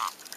stop.